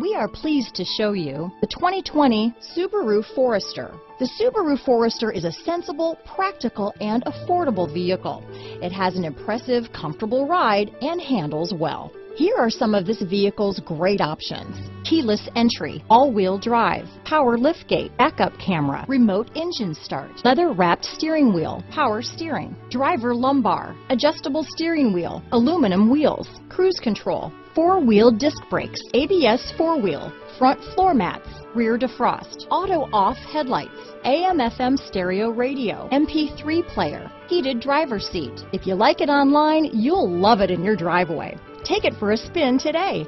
We are pleased to show you the 2020 Subaru Forester. The Subaru Forester is a sensible, practical, and affordable vehicle. It has an impressive, comfortable ride and handles well. Here are some of this vehicle's great options. Keyless entry, all-wheel drive, power liftgate, backup camera, remote engine start, leather-wrapped steering wheel, power steering, driver lumbar, adjustable steering wheel, aluminum wheels, cruise control, four-wheel disc brakes, ABS four-wheel, front floor mats, rear defrost, auto off headlights, AM FM stereo radio, MP3 player, heated driver seat. If you like it online, you'll love it in your driveway. Take it for a spin today.